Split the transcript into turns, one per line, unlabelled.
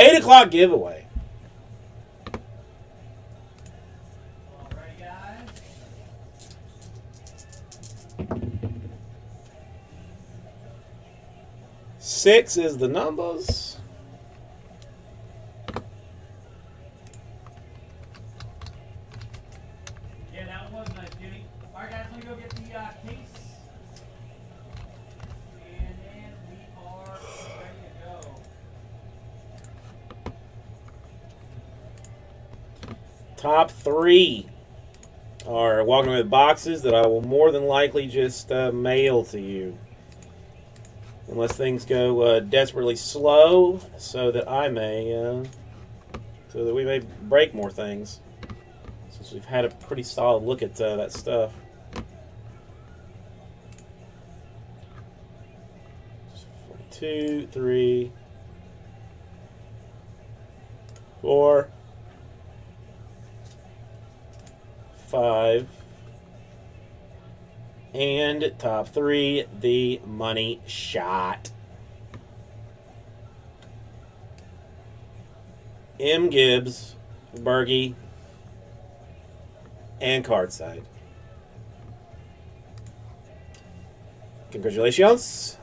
8 o'clock giveaway. Six is the numbers.
Yeah, that was nice, Jimmy. All right, guys, let me go get the uh, case. And then we are ready to go.
Top three are walking with boxes that I will more than likely just uh, mail to you. Unless things go uh, desperately slow, so that I may, uh, so that we may break more things. Since we've had a pretty solid look at uh, that stuff. Two, three, four, five, and top three, the money shot. M. Gibbs, Bergie, and Cardside. Congratulations.